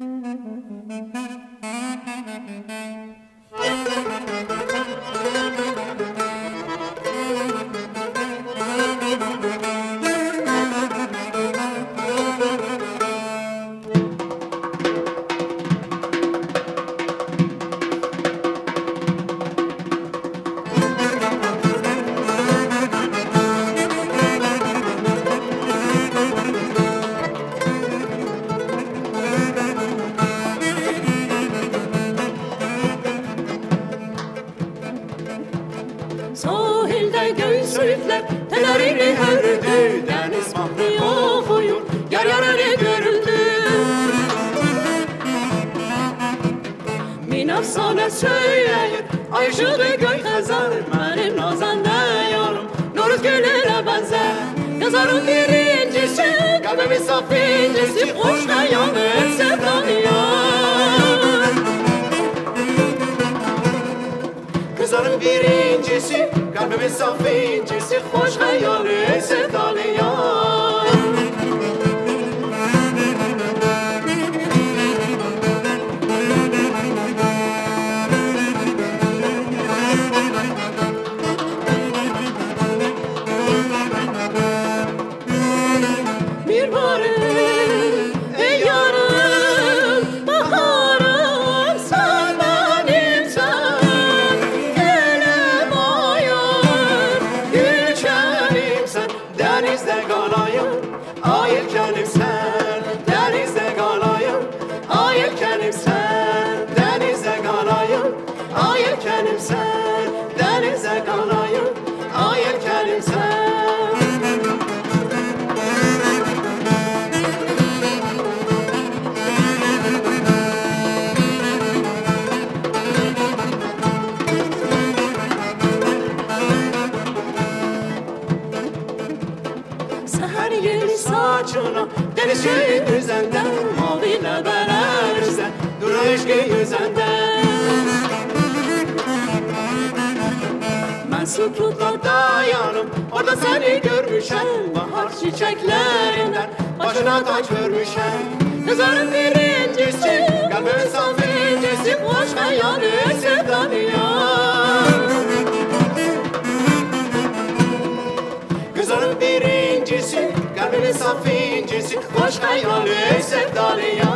Thank you. Sahilde göğüs söğütler Telerini hörüldü Deniz mahri okuyur Yar yar öyle görüldü? Min efsane söyleyin Ay ışığı göy kazar Benim nazende yarım Noruz gülüne benzer Yazarın birincisi Kalbimin saf incisi Hoş yanır sevdanıyor birincisi Kalbimin saf incisi Hoş hayali saçına Deniz şeyin üzerinden Maviyle berer üzen. Duru eşki yüzenden. Ben sükutla dayanım Orada seni görmüşem. Bahar çiçeklerinden Başına taç örmüşem. Kızların birincisi Saf incisi Hoş hayali sevdalayan